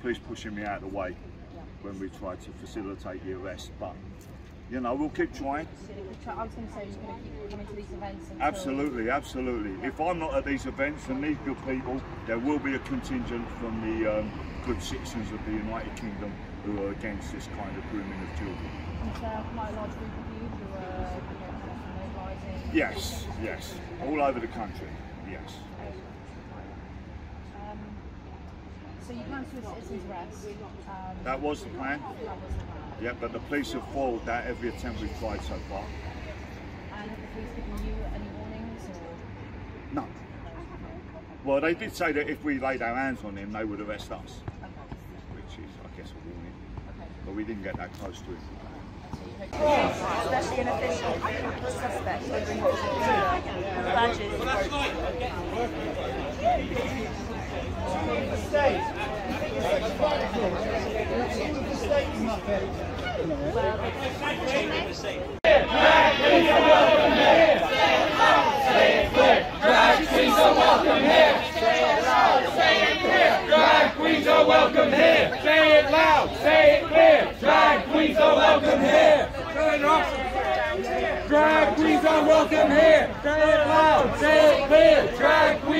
police pushing me out of the way when we tried to facilitate the arrest. But you know, we'll keep trying. I was going to say you're going to keep coming to these events. Absolutely, absolutely. If I'm not at these events and these good people, there will be a contingent from the um, good citizens of the United Kingdom who are against this kind of grooming of children. Is there quite a large group of you who are you know? Yes, yes, all over the country. Yes. So you plan to do a citizen's arrest. Um, That was the plan. that was the plan. Yeah, but the police have foiled that every attempt we've tried so far. And have the police given you any warnings or? No. Well, they did say that if we laid our hands on him, they would arrest us, Okay. which is, I guess, a warning. Okay. But we didn't get that close to him. especially an official suspect badges. Drag queens are welcome here. Say it loud, say it clear. Drag queens are welcome here. Drag queens are welcome here. Say it loud, say it clear. Drag queens.